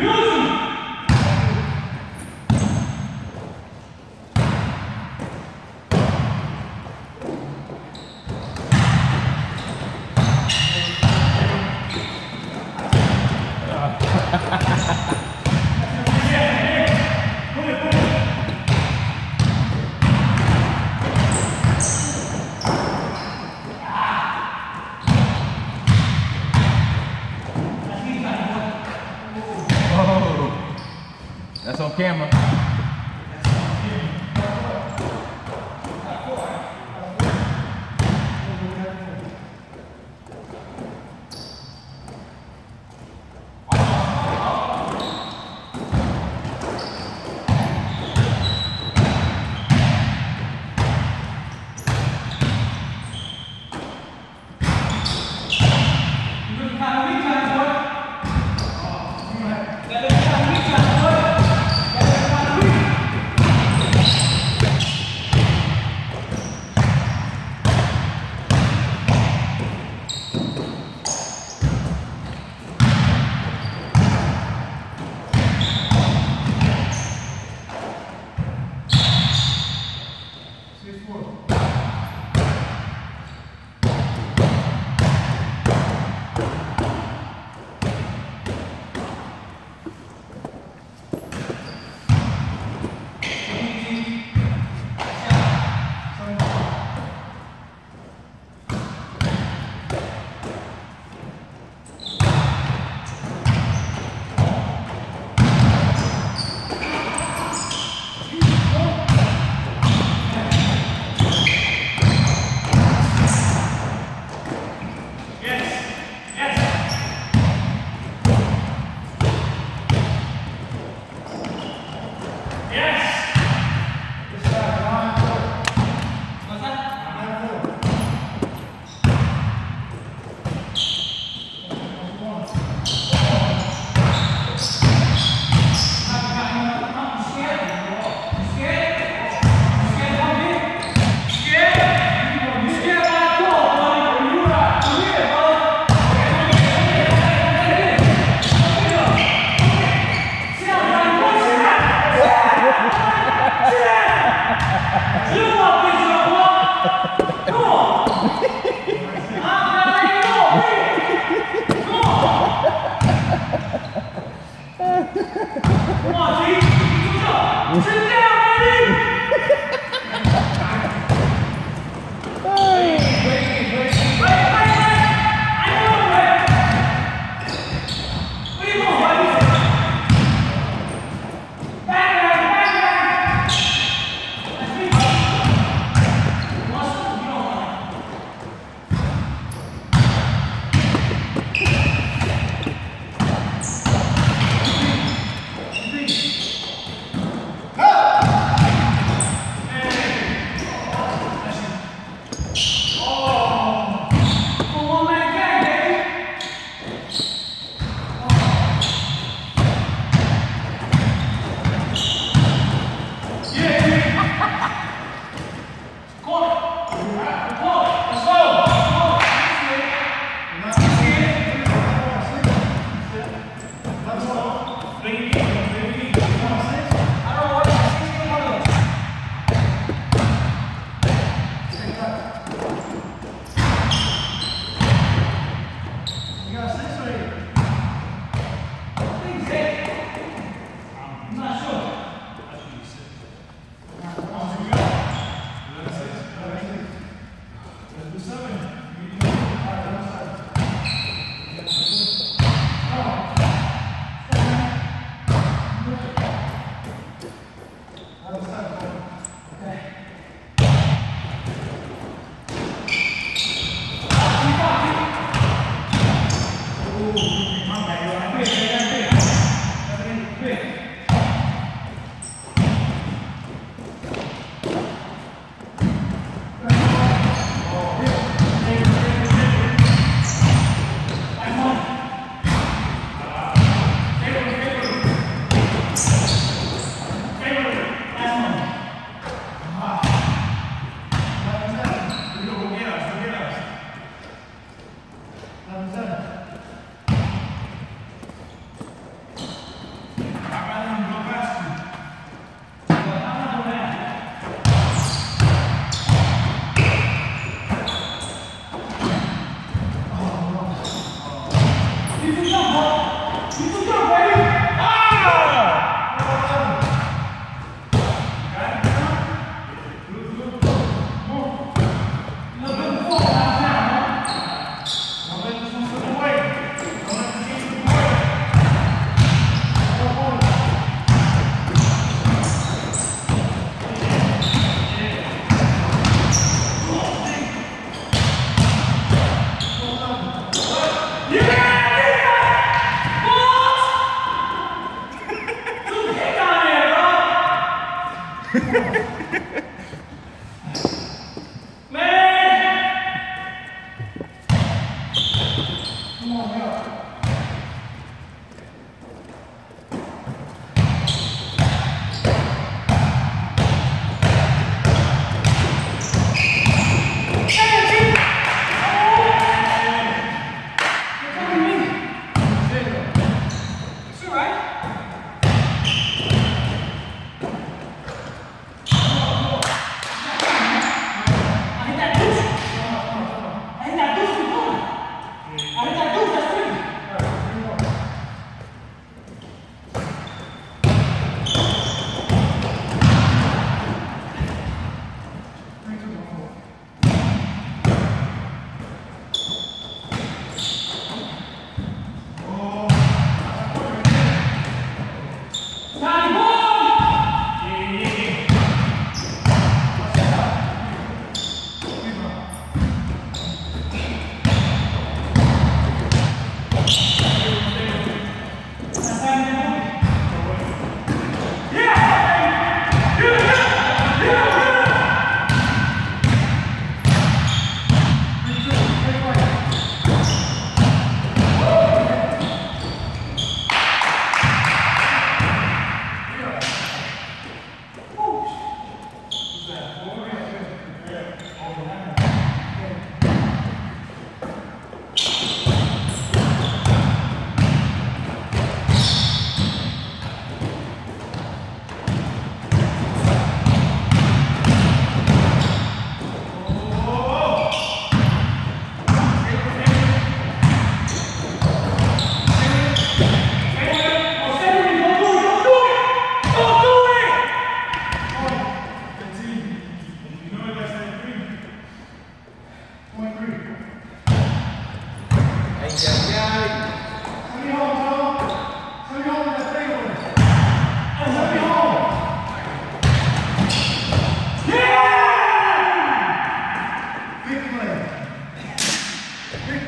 Music! tema.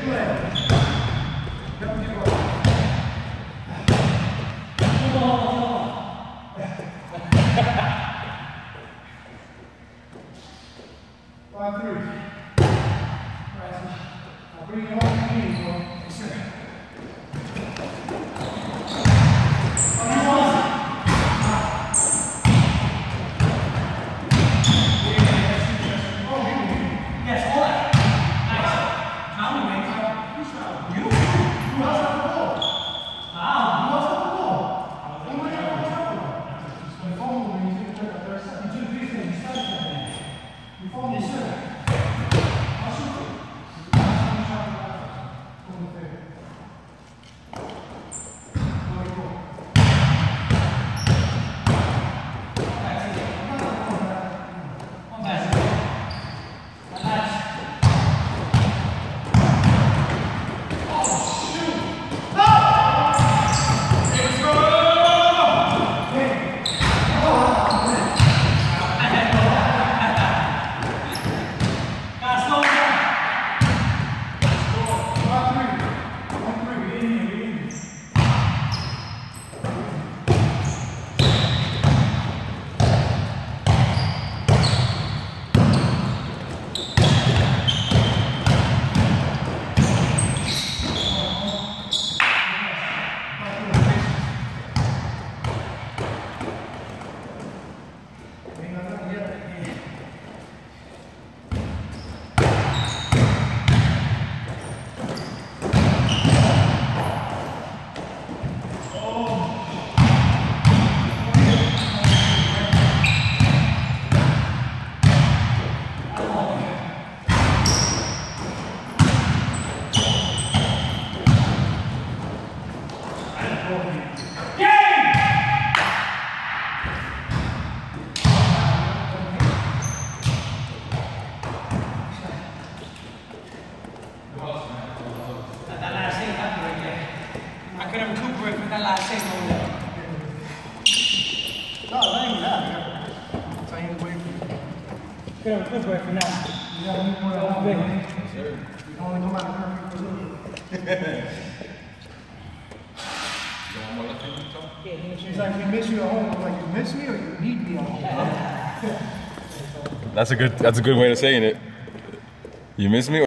12. Couldn't recuperate from that. You got more out big. You only go out perfect for She's like, we miss you at home. I'm like, you miss me or you need me at home? That's a good. That's a good way of saying it. You miss me?